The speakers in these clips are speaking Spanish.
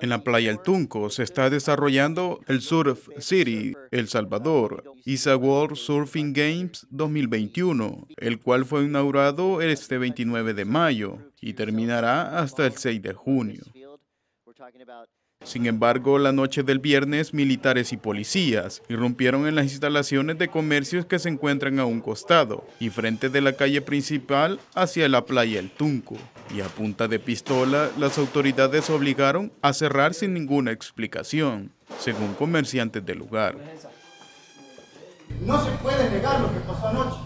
En la playa El Tunco se está desarrollando el Surf City El Salvador, ISA World Surfing Games 2021, el cual fue inaugurado este 29 de mayo y terminará hasta el 6 de junio. Sin embargo, la noche del viernes, militares y policías irrumpieron en las instalaciones de comercios que se encuentran a un costado y frente de la calle principal hacia la playa El Tunco. Y a punta de pistola, las autoridades obligaron a cerrar sin ninguna explicación, según comerciantes del lugar. No se puede negar lo que pasó anoche,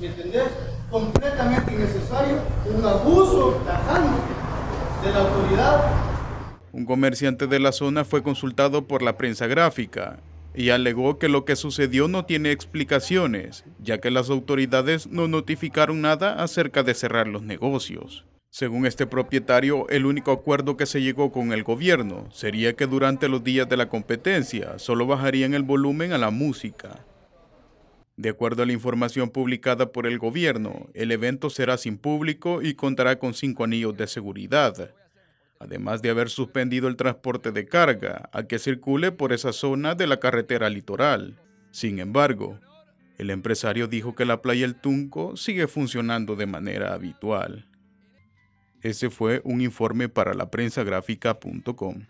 ¿me entendés? Completamente innecesario, un abuso tajante de la autoridad un comerciante de la zona fue consultado por la prensa gráfica y alegó que lo que sucedió no tiene explicaciones, ya que las autoridades no notificaron nada acerca de cerrar los negocios. Según este propietario, el único acuerdo que se llegó con el gobierno sería que durante los días de la competencia solo bajarían el volumen a la música. De acuerdo a la información publicada por el gobierno, el evento será sin público y contará con cinco anillos de seguridad además de haber suspendido el transporte de carga a que circule por esa zona de la carretera litoral. Sin embargo, el empresario dijo que la playa El Tunco sigue funcionando de manera habitual. Ese fue un informe para la prensa gráfica.com.